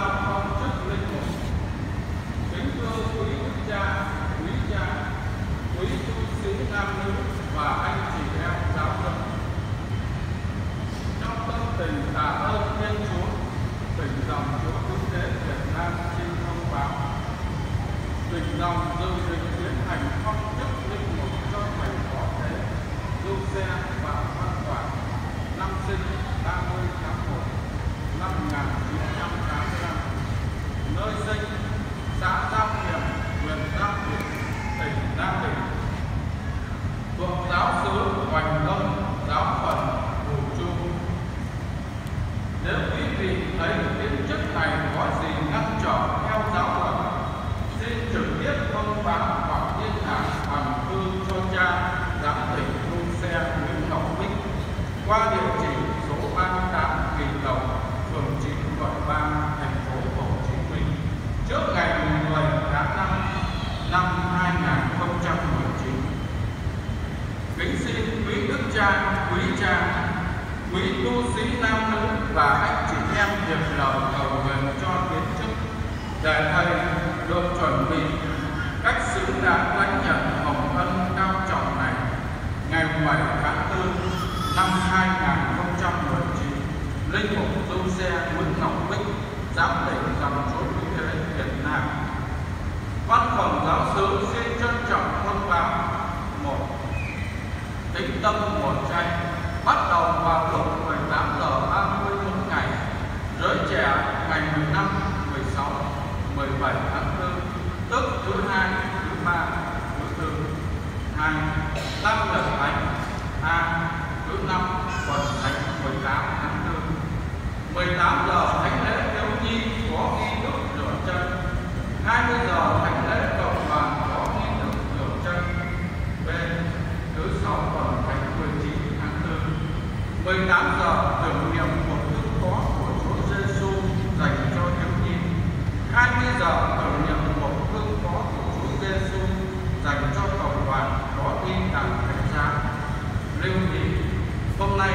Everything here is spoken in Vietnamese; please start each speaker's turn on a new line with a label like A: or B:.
A: phong chức linh mục kính thưa quý cha quý cha, quý tu sĩ nam nữ và anh chị em giáo dân trong tâm tình tạ ơn thiên chúa tỉnh dòng chúa cứu thế việt nam xin thông báo. Tỉnh dòng dự định tiến hành phong chức linh mục Nếu quý vị thấy kiến chất này có gì ngăn trở theo giáo luật, xin trực tiếp thông báo hoặc liên lạc bằng thư cho cha giám thị thu xe Nguyễn Ngọc Bích qua địa chỉ số 38 Kỳ Lộc, phường 9, quận 3, thành phố Hồ Chí Minh trước ngày 10 tháng 5 năm 2019. Kính xin quý đức cha, quý cha, quý tu sĩ nam nữ và anh chị em việc lòng cầu nguyện cho kiến trúc để thầy được chuẩn bị cách sứ đáng lãnh nhận hồng ân cao trọng này. Ngày 7 tháng 4 năm 2019 linh mục tu xe Nguyễn Ngọc Bích, giám định dòng số quý thế Việt Nam. Văn phòng giáo sứ xin trân trọng thông báo. Một, tính tâm một tranh bắt đầu vào lúc 18 giờ 30 mỗi ngày giới trẻ ngày 15, 16, 17 tháng 4 tức thứ hai, thứ ba, thứ tư hai năm lần thánh a thứ năm tuần thánh 18 tháng 4 18 giờ 18 giờ tưởng niệm một thức khó của Chúa Giêsu dành cho thiếu nhi. 20 giờ tưởng niệm một thức khó của Chúa Giêsu dành cho cộng đoàn có tin đặng thánh giá. Lưu ý hôm nay